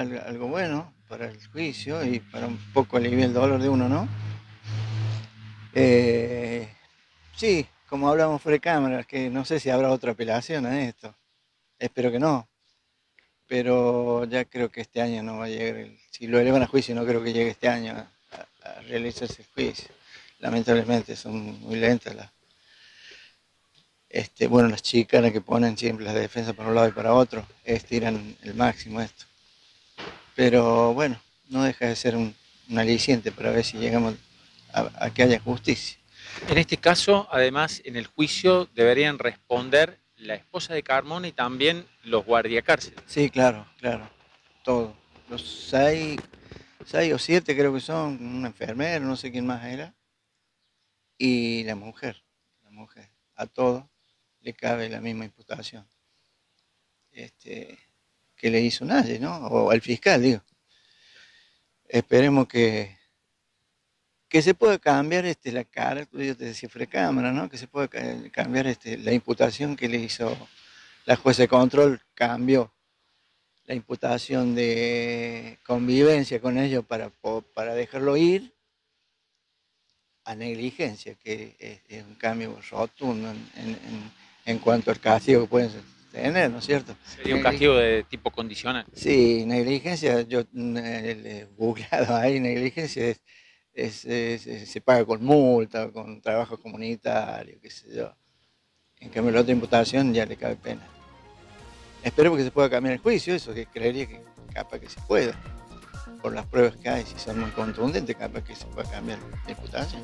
algo bueno para el juicio y para un poco aliviar el dolor de uno, ¿no? Eh, sí, como hablamos fuera de cámara, que no sé si habrá otra apelación a esto. Espero que no. Pero ya creo que este año no va a llegar. si lo elevan a juicio, no creo que llegue este año a, realizarse el juicio. Lamentablemente son muy lentas las, este, bueno, las chicas que ponen siempre las defensas para un lado y para otro, estiran el máximo esto. Pero bueno, no deja de ser un, aliciente para ver si llegamos a, que haya justicia. En este caso, además, en el juicio deberían responder la esposa de Carmona y también los guardiacárceles. Sí, claro, claro, todo. Los seis, seis o siete creo que son, una enfermera, no sé quién más era, y la mujer, la mujer, a todos le cabe la misma imputación este, que le hizo nadie, ¿no? O al fiscal, digo. Esperemos que, que se pueda cambiar este, la cara, yo te decía cámara, ¿no? Que se pueda cambiar este, la imputación que le hizo la jueza de control, cambió la imputación de convivencia con ellos para, para dejarlo ir a negligencia, que es, un cambio rotundo en en cuanto al castigo que pueden tener, ¿no es cierto? ¿Sería un castigo de tipo condicional? Sí, negligencia, yo he googleado ahí, negligencia es, se paga con multa, con trabajo comunitario, qué sé yo. En cambio, la otra imputación ya le cabe pena. Espero que se pueda cambiar el juicio, eso que creería que capaz que se pueda. Por las pruebas que hay, si son muy contundentes, capaz que se pueda cambiar la imputación.